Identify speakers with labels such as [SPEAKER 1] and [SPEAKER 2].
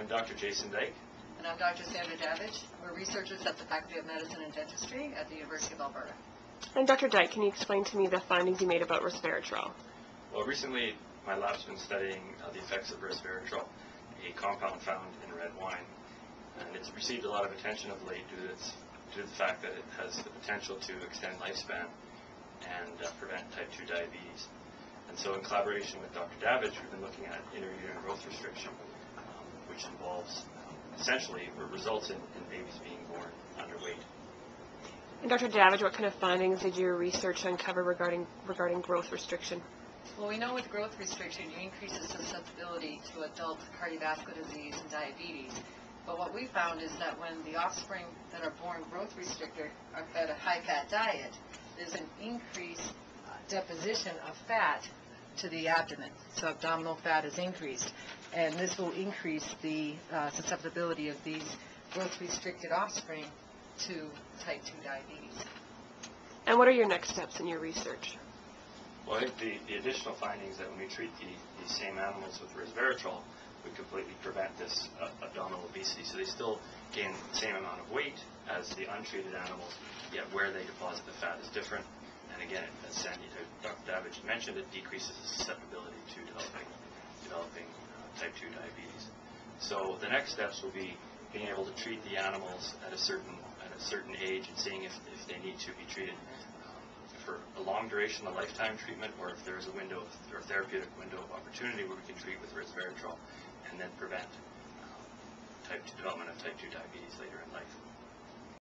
[SPEAKER 1] I'm Dr. Jason Dyck.
[SPEAKER 2] And I'm Dr. Sandra Davidge. We're researchers at the Faculty of Medicine and Dentistry at the University of Alberta.
[SPEAKER 3] And Dr. Dyck, can you explain to me the findings you made about resveratrol?
[SPEAKER 1] Well, recently my lab's been studying uh, the effects of resveratrol, a compound found in red wine. And it's received a lot of attention of late due to, its, due to the fact that it has the potential to extend lifespan and uh, prevent type 2 diabetes. And so in collaboration with Dr. Davidge, we've been looking at intrauterine growth restriction, which involves um, essentially, or results in, in babies being born underweight.
[SPEAKER 3] And Dr. Davidge, what kind of findings did your research uncover regarding regarding growth restriction?
[SPEAKER 2] Well, we know with growth restriction, you increase the susceptibility to adult cardiovascular disease and diabetes. But what we found is that when the offspring that are born growth restricted are fed a high-fat diet, there's an increased uh, deposition of fat to the abdomen. So abdominal fat is increased. And this will increase the uh, susceptibility of these growth restricted offspring to type 2 diabetes.
[SPEAKER 3] And what are your next steps in your research?
[SPEAKER 1] Well, I think the, the additional findings that when we treat the, these same animals with resveratrol, we completely prevent this uh, abdominal obesity. So they still gain the same amount of weight as the untreated animals, yet where they deposit the fat is different. And again, as Sandy, uh, Dr. Davidge mentioned, it decreases the susceptibility to developing, developing uh, type 2 diabetes. So the next steps will be being able to treat the animals at a certain at a certain age and seeing if, if they need to be treated um, for a long duration, a lifetime treatment, or if there is a window or therapeutic window of opportunity where we can treat with resveratrol and then prevent um, type 2 development of type 2 diabetes later in life.